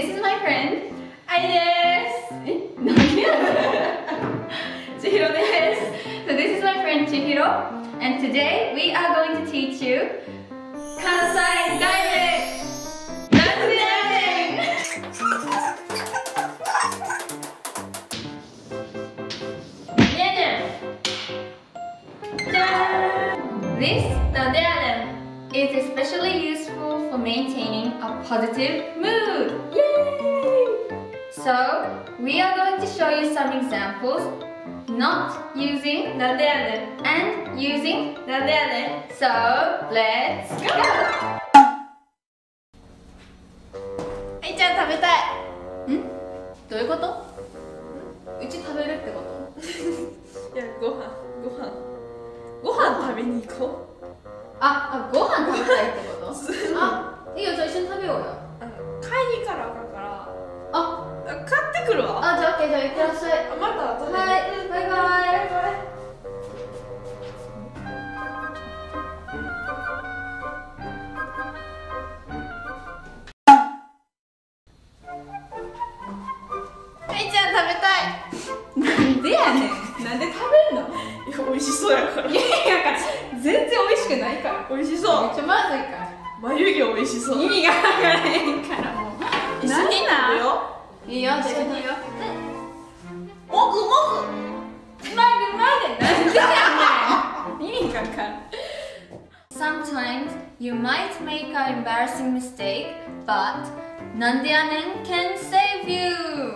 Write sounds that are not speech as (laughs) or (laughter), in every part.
This is my friend あいですえ何千尋です So this is my friend 千尋 and today we are going to teach you 関西ダイレクトなんでやねんねえねんじゃーん This なんでやねん is especially useful for maintaining a positive mood. Yay! So, we are going to show you some examples not using なんでやねん and using なんでやねん So, let's go! はいちゃん食べたい。ん？どういうこと？うち食べるってこと？(laughs) いやご飯ご飯。ご飯食べに行こあ、あ、ご飯食べたいってこと？(laughs) あ、いいよ、じゃあ一緒に食べようよわあ、じゃあ、いってらっしゃい。あまた後ではい、バイバイバイバイはい。ちゃんなんでやねんなんで食べんのい。や美味しそうやからい。やい。やだから全然美味しくない。から美味しめそうっちゃまずい。から眉毛美味しそう意味がわからへんからもう一緒に食べよ Sometimes you might make an embarrassing mistake, but Nandianen can save you!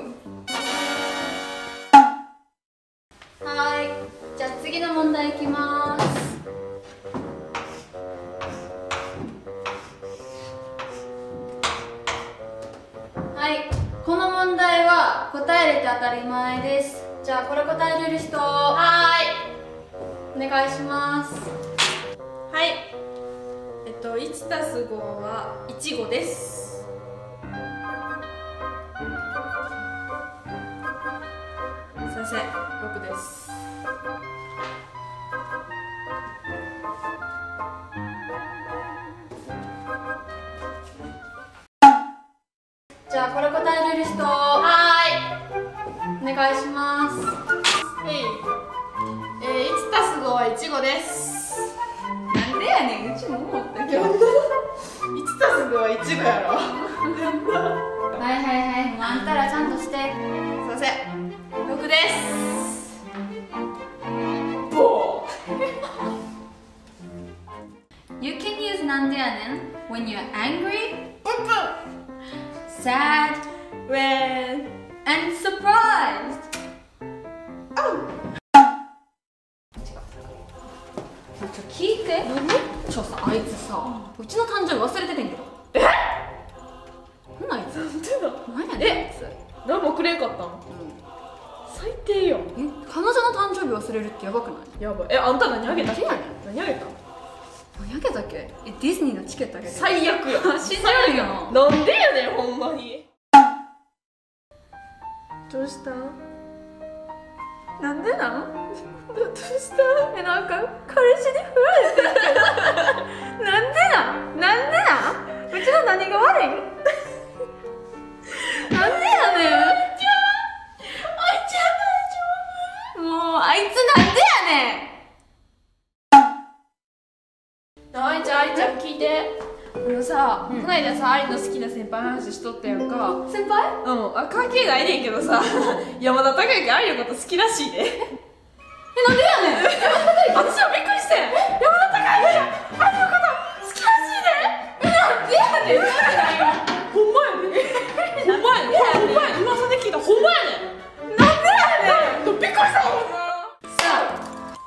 は答えれて当たり前です。じゃあこれ答えれる人、はーい、お願いします。うはいえっと1たす5はいちごです先生6ですお願いします。はい。えー、1たす5はいちごです。なんでやねん、うちも思ったけど。(laughs) 1たす5はいちごやろ。(laughs) はいはいはい、もうあんたらちゃんとして。すいません6です。ボ You can use なんでやねん。When you're angry, sad, さあいつさうちの誕生日忘れててんけど。え？なんあいつ？なんでだ何やねんあいつ。何もくれんかったん？最低よえ彼女の誕生日忘れるってやばくない？やばい。えあんた何あげた？っけ何あげた？何やけたっけ？えディズニーのチケットあげて最悪よ信じられんよ。なんでやねんほんまに。どうしたなんでなん？ど (laughs) どうした？えなんか？てあのさ、うん。こないださ愛の好きな先輩の話しとったやんか。先輩？うん。あ関係ないねんけどさ (laughs) 山田孝之愛のこと好きらしいでえ？なんでやねん？(laughs) 私はびっくりして山田孝之愛のこと好きらしいでなんでやねん？ほんまやねほんまやねほん。まやね今さで聞いたほんまやねなんでやねん？びっくりした。So,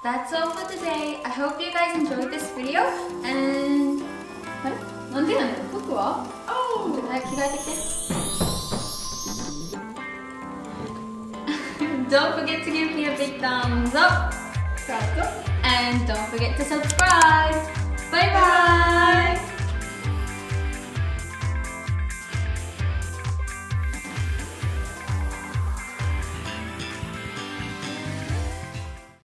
that's all for today. I hope you guys enjoyed this video でやねん服(laughs) は早く着替えてきて Don't forget to give me a big thumbs up and don't forget to subscribe. Bye bye.